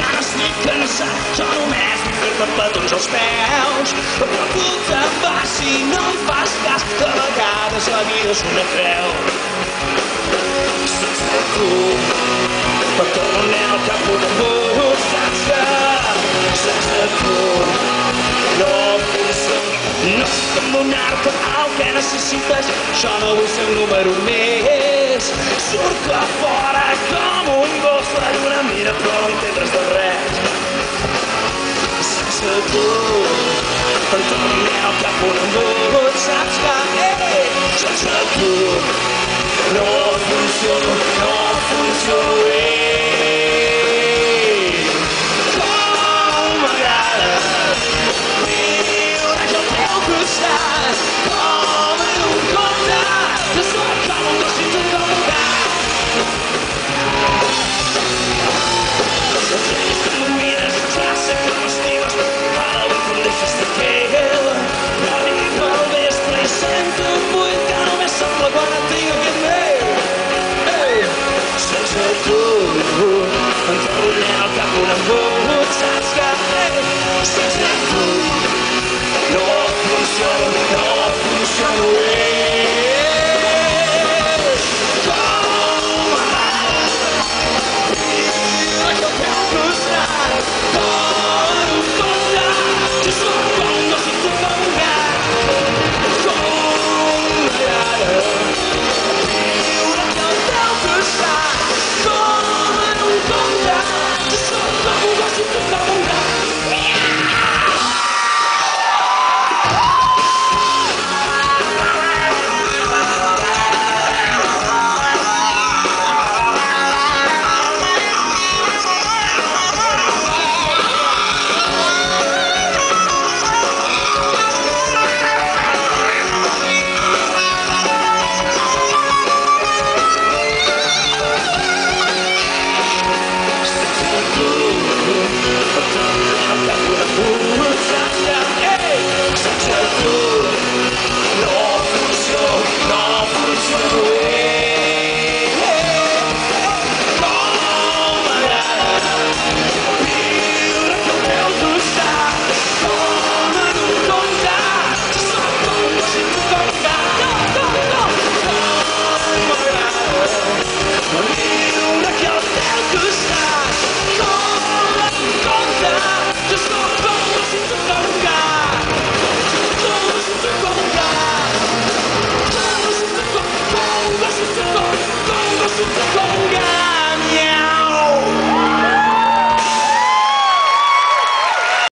estic cansat, jo només vull fer-te petons als peus. Però puta, va, si no em fas cas, que a vegades la vida és una creu. Sense tu, però tornem al cap un embut, sense, sense tu, no. No sé donar-te el que necessites, jo no vull ser un número més. Surt a fora com Sure. I'm pull, pull, pull, pull, pull, pull, pull,